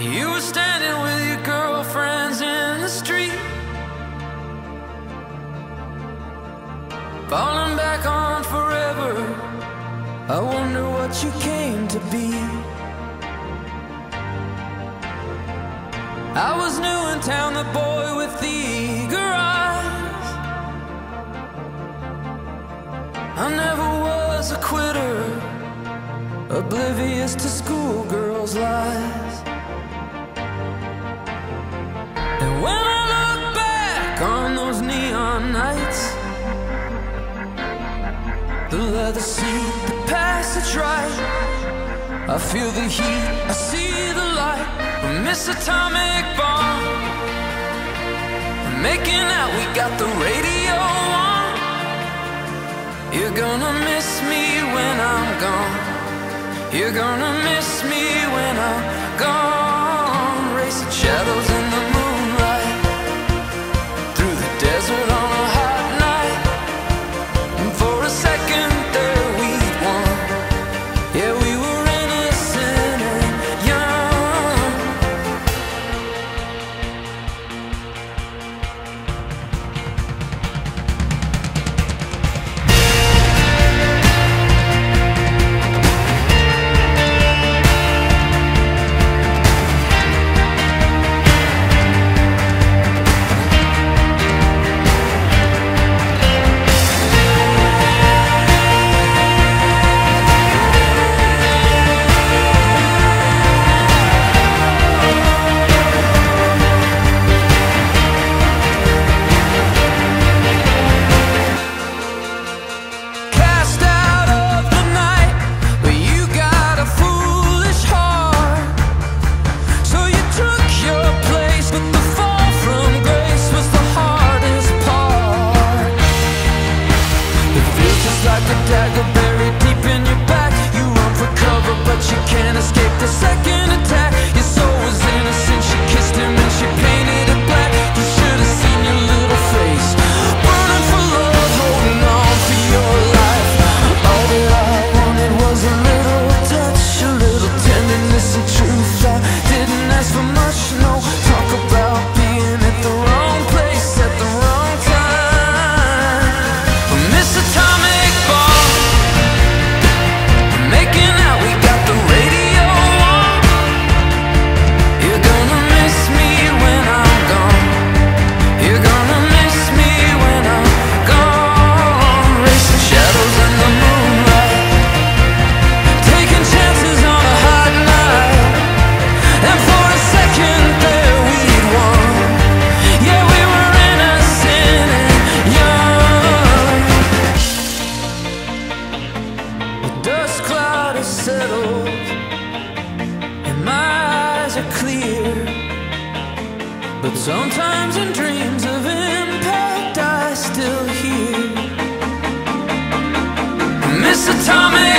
You were standing with your girlfriends in the street, falling back on forever. I wonder what you came to be. I was new in town, the boy with the eager eyes. I never was a quitter, oblivious to schoolgirls' lies. And when I look back on those neon nights, the leather seat, the passage right, I feel the heat, I see the light, we miss atomic bomb. Making out, we got the radio on. You're gonna miss me when I'm gone. You're gonna miss me when like a dagger settled, and my eyes are clear. But sometimes in dreams of impact, I still hear Miss Atomic